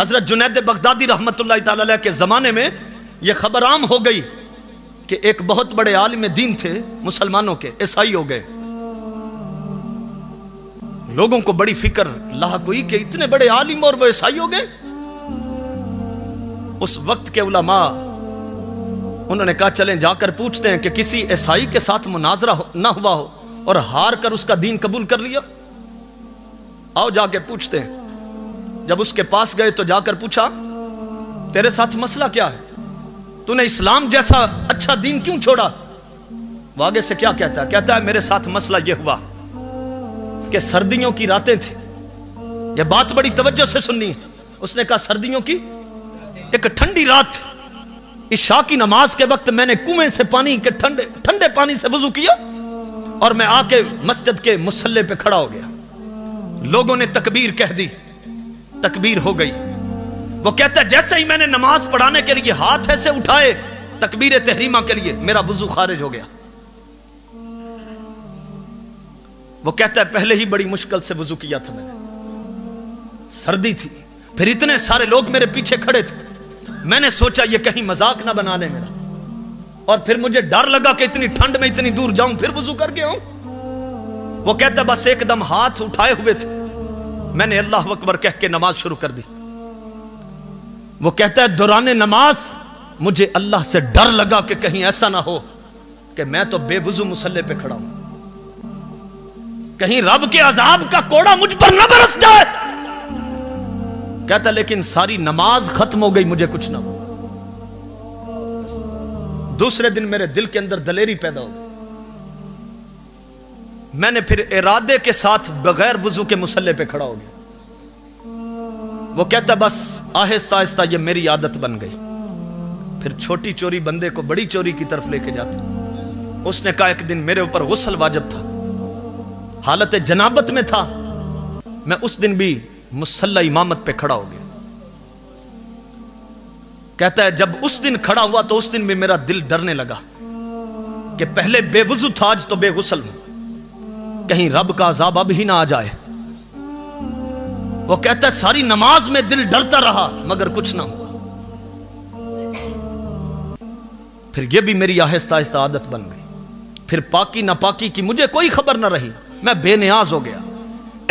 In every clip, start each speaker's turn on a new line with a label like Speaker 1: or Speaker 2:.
Speaker 1: हज़रत जुनैद बगदादी रहमत के ज़माने में यह खबर आम हो गई कि एक बहुत बड़े आलिम दीन थे मुसलमानों के, ईसाई हो गए। लोगों को बड़ी फ़िक्र लाक हुई कि इतने बड़े आलिम और वो ईसाई हो गए। उस वक्त के उलमा, उन्होंने कहा, चलें जाकर पूछते हैं कि किसी ईसाई के साथ मुनाजरा ना हुआ हो और हार कर उसका दीन कबूल कर लिया। आओ जाके पूछते हैं। जब उसके पास गए तो जाकर पूछा, तेरे साथ मसला क्या है? तूने इस्लाम जैसा अच्छा दीन क्यों छोड़ा? वो आगे से क्या कहता है? कहता है, मेरे साथ मसला यह हुआ कि सर्दियों की रातें थी। यह बात बड़ी तवज्जो से सुननी है। उसने कहा, सर्दियों की? एक ठंडी रात ईशा की नमाज़ के वक्त मैंने कुएँ से पानी के ठंडे ठंडे पानी से वज़ू किया और मैं आके मस्जिद के मुसल्ले पे खड़ा हो गया। लोगों ने तकबीर कह दी। तकबीर हो गई। वो कहता है, जैसे ही मैंने नमाज़ पढ़ाने के लिए हाथ ऐसे उठाए, तकबीर तहरीमा के लिए मेरा वज़ू खारिज हो गया। वो कहता है, पहले ही बड़ी मुश्किल से वज़ू किया था मैंने। सर्दी थी, फिर इतने सारे लोग मेरे पीछे खड़े थे। मैंने सोचा, ये कहीं मज़ाक ना बना ले मेरा। और फिर मुझे डर लगा कि इतनी ठंड में इतनी दूर जाऊँ, फिर वज़ू करके आऊँ। वो कहता बस एकदम हाथ उठाए हुए थे। मैंने अल्लाह अकबर कह के नमाज़ शुरू कर दी। वो कहता है, दौरान नमाज़, मुझे अल्लाह से डर लगा कि कहीं ऐसा ना हो कि मैं तो बेवजू मुसल्ले पे खड़ा हूँ। कहीं रब के अजाब का कोड़ा मुझ पर न बरस जाए। कहता, लेकिन सारी नमाज़ खत्म हो गई, मुझे कुछ ना हो दूसरे दिन मेरे दिल के अंदर दलेरी पैदा हो गई। मैंने फिर इरादे के साथ बगैर वज़ू के मुसल्ले पे खड़ा हो गया। वो कहता, बस, आहिस्ता आहिस्ता ये मेरी आदत बन गई। फिर छोटी चोरी बंदे को बड़ी चोरी की तरफ़ लेके जाता। उसने कहा, एक दिन मेरे ऊपर गुसल वाजब था। हालत जनाबत में था। मैं उस दिन भी मुसल्ला इमामत पे खड़ा हो गया। कहता है, जब उस दिन खड़ा हुआ तो उस दिन भी मेरा दिल डरने लगा कि पहले बेवजू था, आज तो बेगुसल हूँ। कहीं रब का अजाब अब ही ना आ जाए। वो कहता है, सारी नमाज़ में दिल डरता रहा, मगर कुछ ना हुआ। फिर यह भी मेरी आहिस्ता आहिस्ता आदत बन गई। फिर पाकी ना पाकी की मुझे कोई खबर ना रही। मैं बेनियाज हो गया।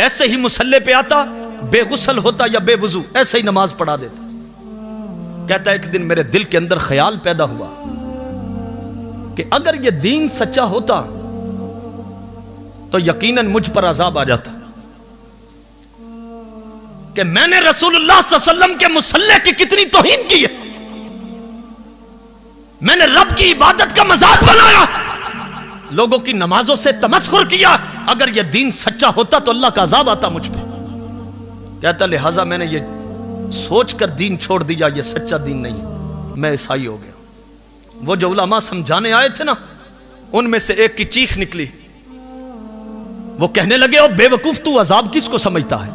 Speaker 1: ऐसे ही मुसल्ले पे आता, बेगुसल होता या बेवजू, ऐसे ही नमाज़ पढ़ा देता। कहता, एक दिन मेरे दिल के अंदर ख्याल पैदा हुआ कि अगर यह दीन सच्चा होता तो यकीनन मुझ पर अजाब आ जाता कि मैंने रसूलुल्लाह सल्लम के मुसल्ले की कितनी तोहीन की है। मैंने रब की इबादत का मज़ाक बनाया। लोगों की नमाजों से तमस्कुर किया। अगर यह दीन सच्चा होता तो अल्लाह का अजाब आता मुझ पर कहता, लिहाजा मैंने ये सोचकर दीन छोड़ दिया, ये सच्चा दीन नहीं है। मैं ईसाई हो गया वो जो उलामा समझाने आए थे ना, उनमें से एक की चीख निकली। वो कहने लगे, ओ बेवकूफ़, तू अजाब किसको समझता है?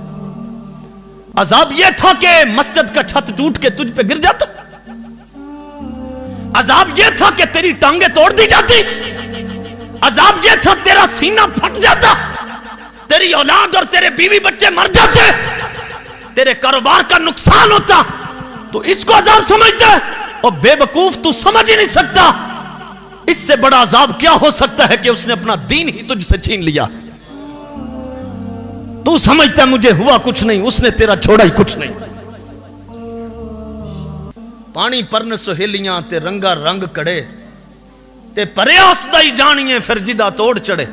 Speaker 1: अजाब यह था कि मस्जिद का छत टूट के तुझ पे गिर जाता। अजाब यह था कि तेरी टांगे तोड़ दी जाती। अजाब यह था तेरा सीना फट जाता। तेरी औलाद और तेरे बीवी बच्चे मर जाते। तेरे कारोबार का नुकसान होता। तो इसको अजाब समझता है। और बेवकूफ़, तू समझ ही नहीं सकता। इससे बड़ा अजाब क्या हो सकता है कि उसने अपना दीन ही तुझसे छीन लिया? तू समझता मुझे हुआ कुछ नहीं, उसने तेरा छोड़ा ही कुछ नहीं। पानी परन सहेलियाँ ते रंगा रंग कड़े, ते परे उसदा ही जानिए फिर जिदा तोड़ चढ़े।